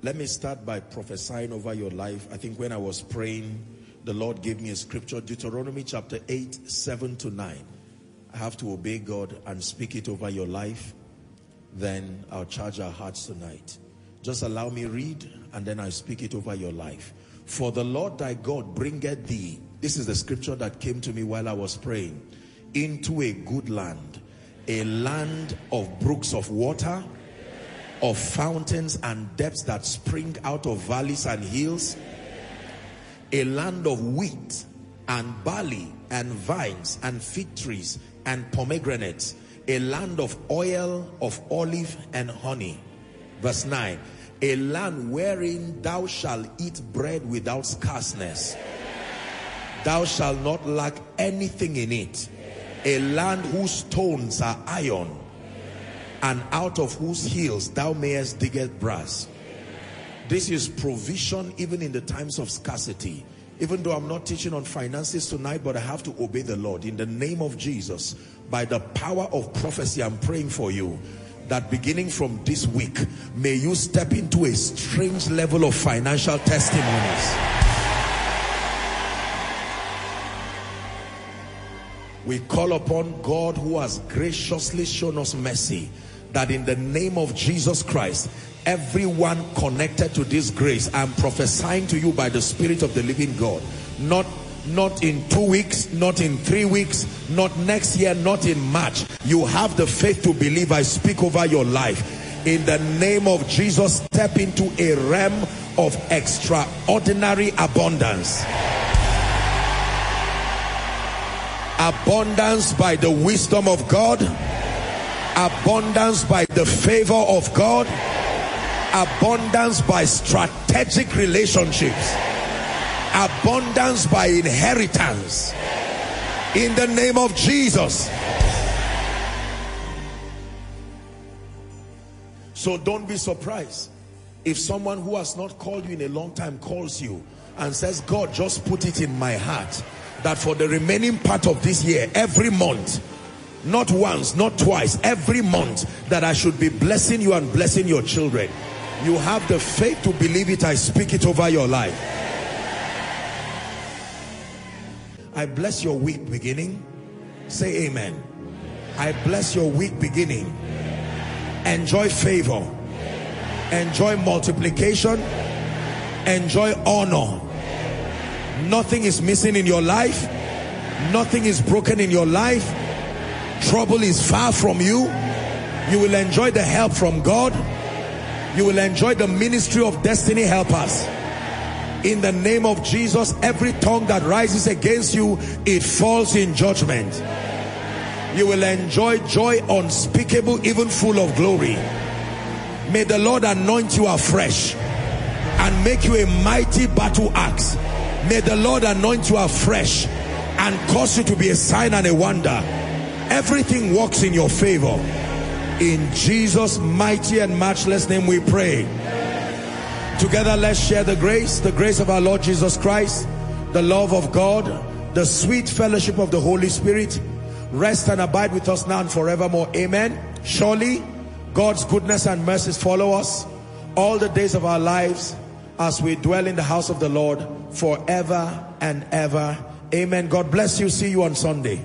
Let me start by prophesying over your life. I think when I was praying, the Lord gave me a scripture, Deuteronomy chapter 8, 7 to 9. I have to obey God and speak it over your life. Then I'll charge our hearts tonight. Just allow me read and then I speak it over your life. For the Lord thy God bringeth thee, this is the scripture that came to me while I was praying, into a good land, a land of brooks of water, of fountains and depths that spring out of valleys and hills, a land of wheat and barley and vines and fig trees and pomegranates, a land of oil, of olive and honey. Verse 9, a land wherein thou shalt eat bread without scarceness. Thou shalt not lack anything in it. A land whose stones are iron and out of whose heels thou mayest diggeth brass. This is provision even in the times of scarcity. Even though I'm not teaching on finances tonight, but I have to obey the Lord. In the name of Jesus, by the power of prophecy, I'm praying for you that beginning from this week, may you step into a strange level of financial testimonies. We call upon God who has graciously shown us mercy that in the name of Jesus Christ, everyone connected to this grace, I'm prophesying to you by the Spirit of the living God, not not in two weeks, not in three weeks, not next year, not in March. You have the faith to believe I speak over your life. In the name of Jesus, step into a realm of extraordinary abundance. Abundance by the wisdom of God. Abundance by the favor of God. Abundance by strategic relationships abundance by inheritance in the name of Jesus so don't be surprised if someone who has not called you in a long time calls you and says God just put it in my heart that for the remaining part of this year every month not once not twice every month that I should be blessing you and blessing your children you have the faith to believe it I speak it over your life I bless your week beginning. Say amen. I bless your week beginning. Enjoy favor. Enjoy multiplication. Enjoy honor. Nothing is missing in your life. Nothing is broken in your life. Trouble is far from you. You will enjoy the help from God. You will enjoy the ministry of destiny helpers in the name of Jesus every tongue that rises against you it falls in judgment you will enjoy joy unspeakable even full of glory may the Lord anoint you afresh and make you a mighty battle axe may the Lord anoint you afresh and cause you to be a sign and a wonder everything works in your favor in Jesus mighty and matchless name we pray Together, let's share the grace, the grace of our Lord Jesus Christ, the love of God, the sweet fellowship of the Holy Spirit. Rest and abide with us now and forevermore. Amen. Surely, God's goodness and mercies follow us all the days of our lives as we dwell in the house of the Lord forever and ever. Amen. God bless you. See you on Sunday.